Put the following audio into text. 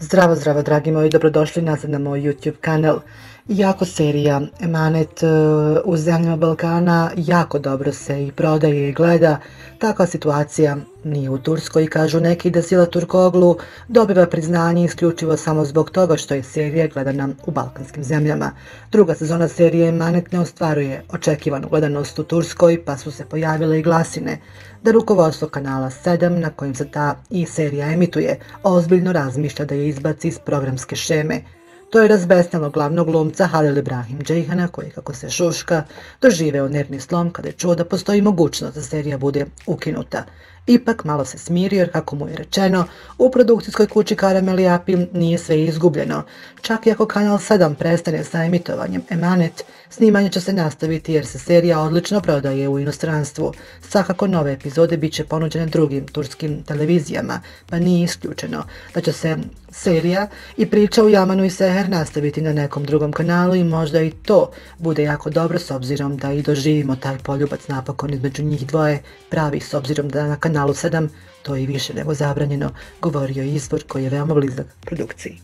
Zdravo, zdravo, dragi moji, dobrodošli nazad na moj YouTube kanal. Jako serija Emanet e, u zemljama Balkana jako dobro se i prodaje i gleda. Takva situacija nije u Turskoj, kažu neki da Sila Turkoglu dobiva priznanje isključivo samo zbog toga što je serija gledana u balkanskim zemljama. Druga sezona serije Emanet ne ostvaruje očekivanu gledanost u Turskoj, pa su se pojavile i glasine da rukovodstvo kanala 7 na kojim se ta i serija emituje ozbiljno razmišlja da je izbaci iz programske šeme. To je razbesnalo glavnog glumca Halil Ibrahim Džejhana koji, kako se šuška, doživeo nervni slom kada je čuo da postoji mogućnost da serija bude ukinuta. Ipak malo se smirio jer, kako mu je rečeno, u produkcijskoj kući Karamel Apil nije sve izgubljeno. Čak i ako Kanal 7 prestane sa emitovanjem Emanet, snimanje će se nastaviti jer se serija odlično prodaje u inostranstvu. Svakako nove epizode bit će ponuđene drugim turskim televizijama, pa nije isključeno da će se serija i priča u Jamanu i Seher nastaviti na nekom drugom kanalu i možda i to bude jako dobro s obzirom da i doživimo taj poljubac napokon između njih dvoje pravih s obzirom da na kanalu 7 to je i više nego zabranjeno, govorio izvor koji je veoma blizak produkciji.